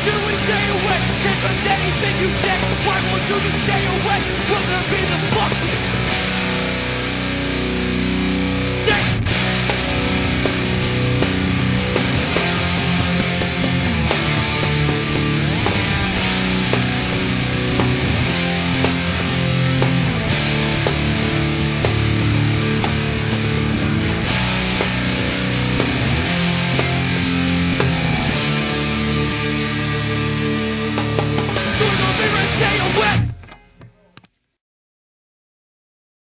Should we stay away? Can't trust anything you say Why won't you just stay away? Will there be